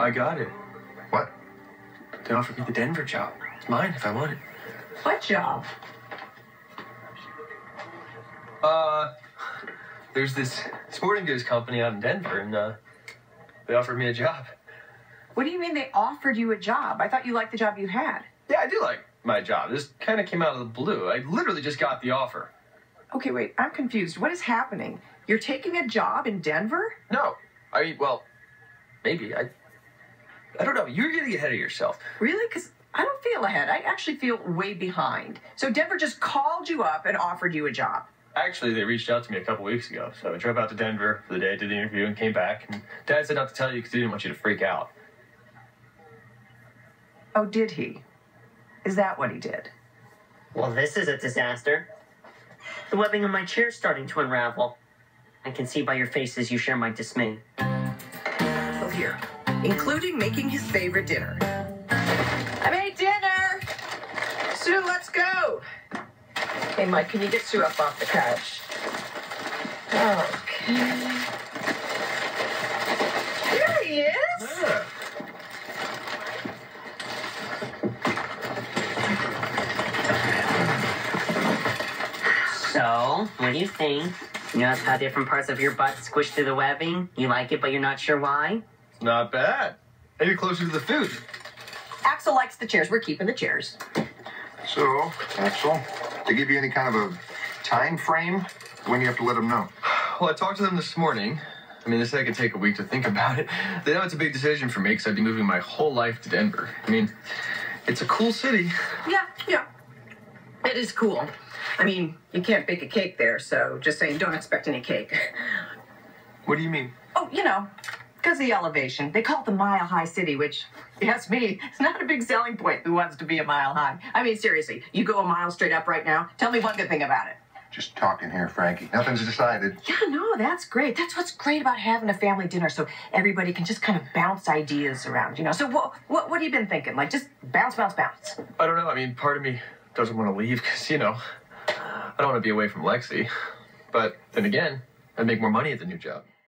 I got it. What? They offered me the Denver job. It's mine if I want it. What job? Uh, there's this sporting goods company out in Denver, and uh, they offered me a job. What do you mean they offered you a job? I thought you liked the job you had. Yeah, I do like my job. This kind of came out of the blue. I literally just got the offer. Okay, wait, I'm confused. What is happening? You're taking a job in Denver? No, I mean, well, maybe I. I don't know. You're getting ahead of yourself. Really? Because I don't feel ahead. I actually feel way behind. So Denver just called you up and offered you a job. Actually, they reached out to me a couple weeks ago, so I drove out to Denver for the day, did the interview, and came back. And Dad said not to tell you because he didn't want you to freak out. Oh, did he? Is that what he did? Well, this is a disaster. The webbing on my chair's starting to unravel. I can see by your faces you share my dismay. Well, here, including making his favorite dinner. I made dinner! Sue, let's go! Hey, Mike, can you get Sue up off the couch? Okay. There he is! So, what do you think? You notice how different parts of your butt squish through the webbing? You like it, but you're not sure why? It's not bad. Maybe closer to the food. Axl likes the chairs. We're keeping the chairs. So, Axl, they give you any kind of a time frame when you have to let them know? Well, I talked to them this morning. I mean, they said I could take a week to think about it. They know it's a big decision for me because I'd be moving my whole life to Denver. I mean, it's a cool city. Yeah, yeah. It is cool. I mean, you can't bake a cake there, so just saying, don't expect any cake. What do you mean? Oh, you know, because of the elevation. They call it the mile high city, which, yes, me, it's not a big selling point who wants to be a mile high. I mean, seriously, you go a mile straight up right now, tell me one good thing about it. Just talking here, Frankie. Nothing's decided. Yeah, no, that's great. That's what's great about having a family dinner, so everybody can just kind of bounce ideas around, you know. So, what, what, what have you been thinking? Like, just bounce, bounce, bounce. I don't know. I mean, part of me doesn't want to leave because, you know, I don't want to be away from Lexie. But then again, I'd make more money at the new job.